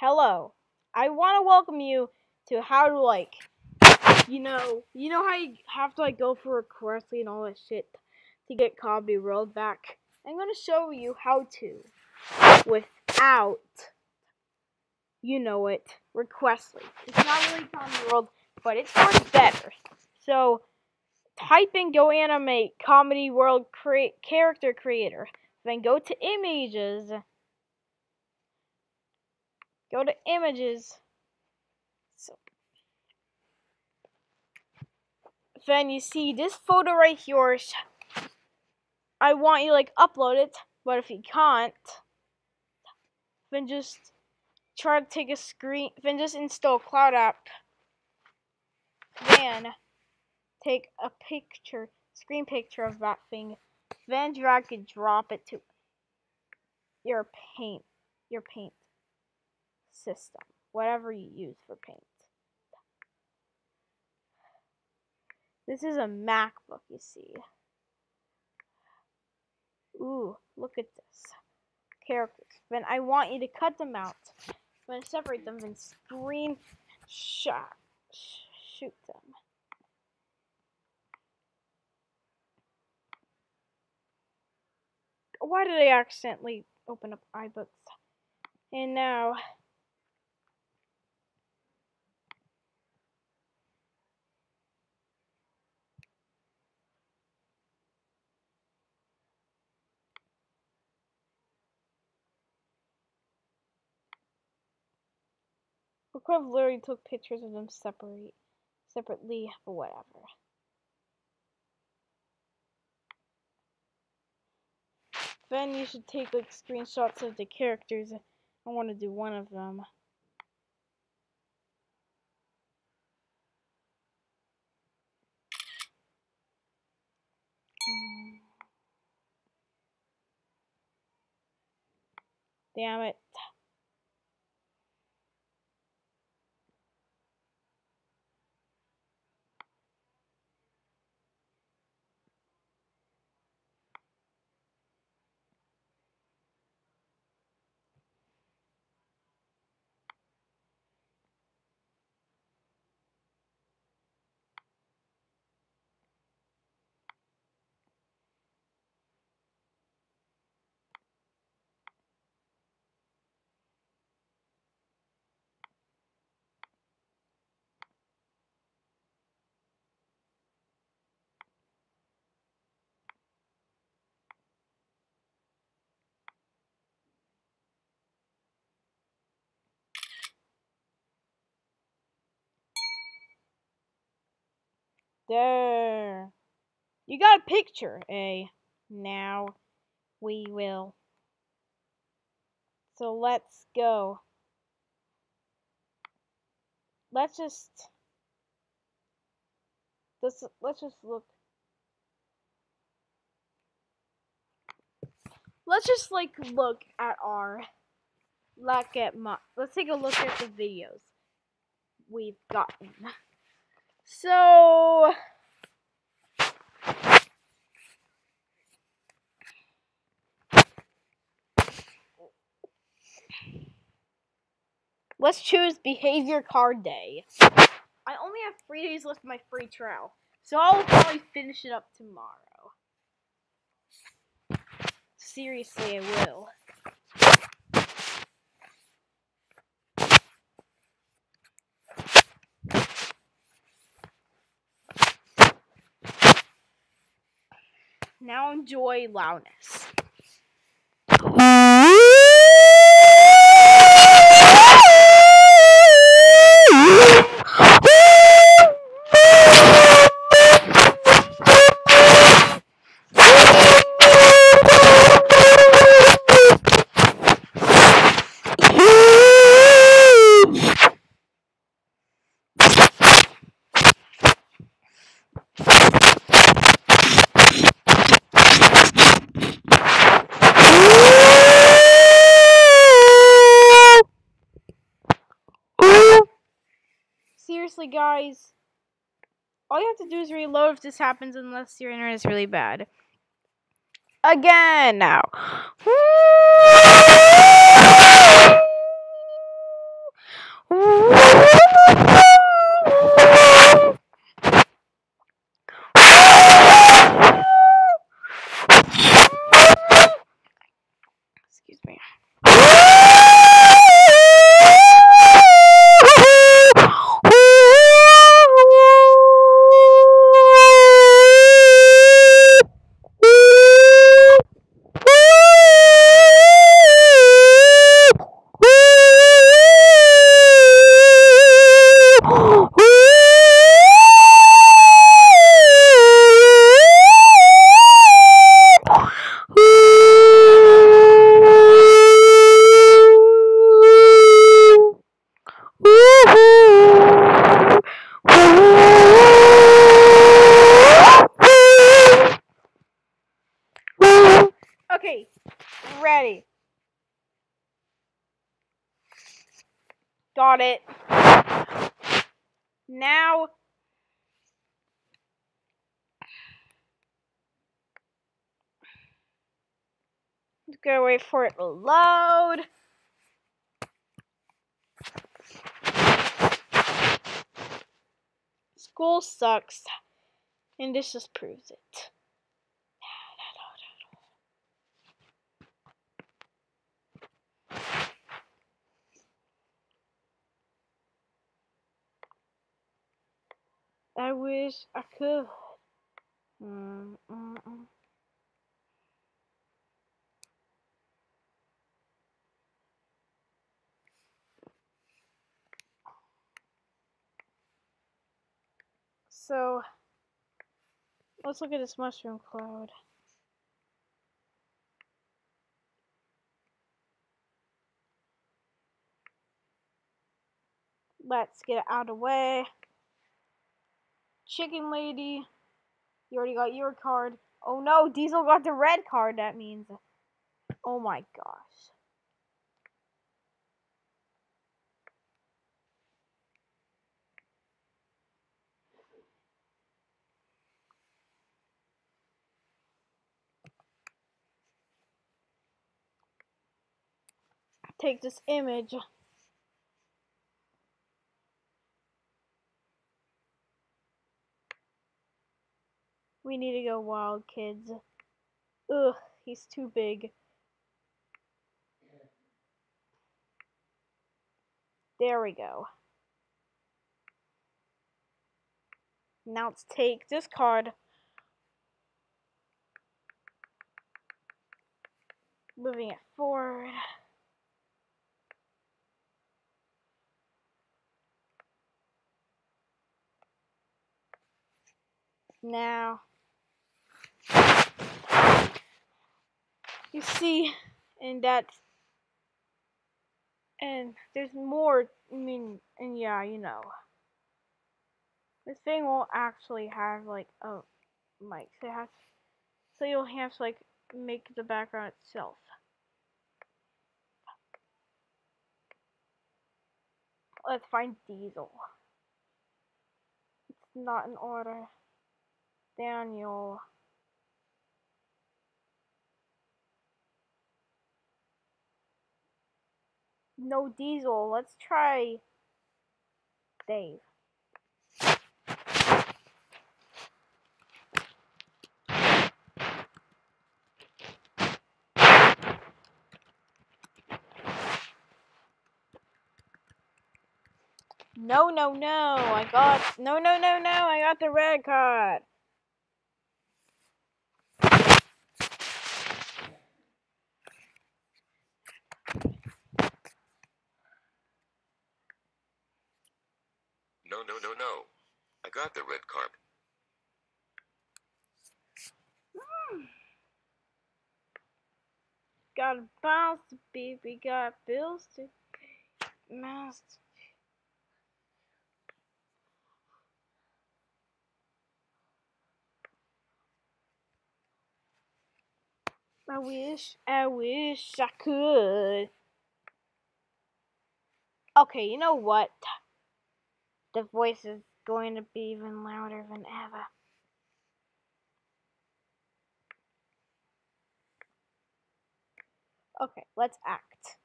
hello. I want to welcome you to how to like, you know, you know how you have to like go for a and all that shit to get Comedy World back. I'm gonna show you how to without, you know it, Requestly. It's not really Comedy World, but it's much better. So type in Go Animate Comedy World cre- Character Creator. Then go to Images. Go to Images. So, then you see this photo right here. I want you like upload it, but if you can't, then just try to take a screen. Then just install Cloud App. Then take a picture, screen picture of that thing. Then drag and drop it to your paint, your paint system, whatever you use for paint. This is a MacBook, you see. Ooh, look at this. Characters. Then I want you to cut them out. Then separate them and screen shot shoot them. Why did I accidentally open up iBooks? And now Cliff literally took pictures of them separate, separately, but whatever. Then you should take like screenshots of the characters. I want to do one of them. Damn it. There. You got a picture, eh? Now we will. So let's go. Let's just let's let's just look. Let's just like look at our look at my let's take a look at the videos we've gotten. So Let's choose behavior card day. I only have three days left of my free trial, so I'll probably finish it up tomorrow. Seriously, I will. Now enjoy loudness. seriously, guys, all you have to do is reload if this happens unless your internet is really bad. Again now. Got it. Now Just gotta wait for it to load. School sucks, and this just proves it. I wish I could. Mm -mm -mm. So, let's look at this mushroom cloud. Let's get it out of the way. Chicken lady, you already got your card. Oh no, Diesel got the red card, that means. Oh my gosh. Take this image. We need to go wild, kids. Ugh, he's too big. There we go. Now let's take this card. Moving it forward. Now, you see, and that's, and there's more, I mean, and yeah, you know, this thing won't actually have, like, a mic, so, has, so you'll have to, like, make the background itself. Let's find Diesel. It's not in order. Daniel. No diesel. Let's try Dave. No, no, no. I got no, no, no, no. I got the red card. No, no, no. I got the red card. Hmm. Got a bounce to beat, we got bills to mouse. I wish, I wish I could. Okay, you know what? The voice is going to be even louder than ever. Okay, let's act.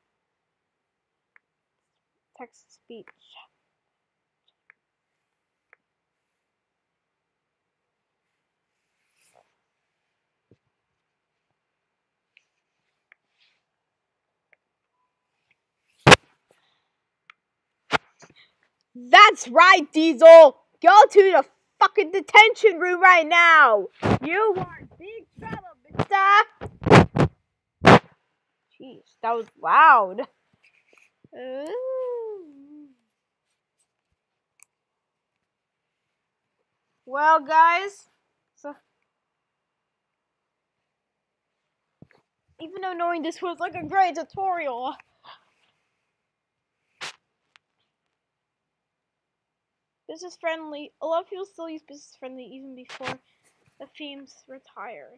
Text speech. That's right, Diesel! Go to the fucking detention room right now! You are in big trouble, mister! Jeez, that was loud. Ooh. Well, guys, so even though knowing this was like a great tutorial, business friendly. A lot of people still use business friendly even before the themes retired.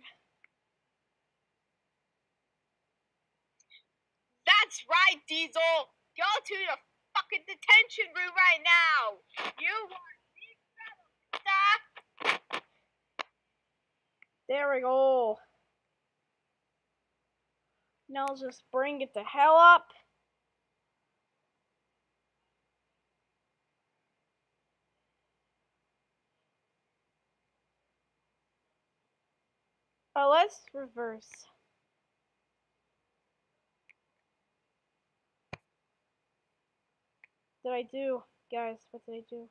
That's right, Diesel. Go to the fucking detention room right now. You want me to There we go. Now just bring it the hell up. Oh, let's reverse. Did I do? Guys, what did I do?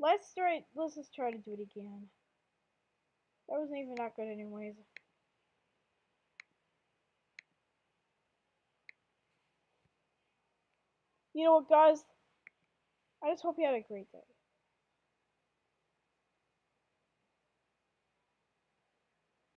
Let's try. Let's just try to do it again. That wasn't even that good, anyways. You know what, guys? I just hope you had a great day.